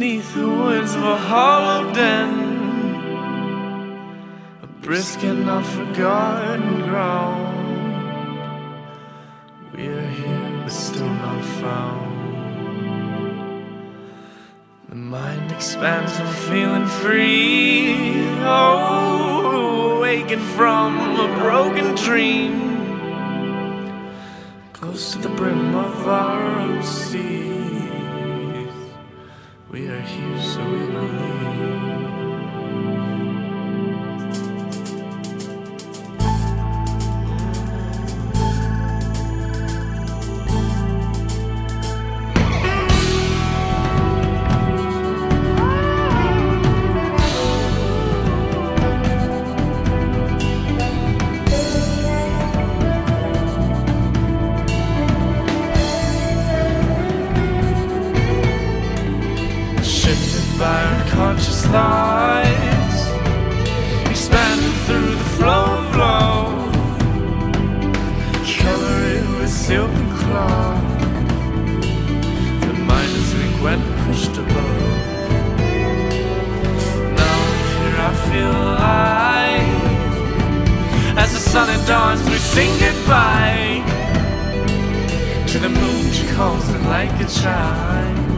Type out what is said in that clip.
of a hollow den. A brisk and not forgotten ground. We're here, but still not found. The mind expands, I'm feeling free. Oh, waking from a broken dream. Close to the brim of our own seas. Here, so Unconscious thoughts, expanding through the flow of love, cover it with silken cloth. The mind is weak when pushed above. Now here I feel alive. As the sun it dawns, we sing goodbye to the moon. She calls it like a child.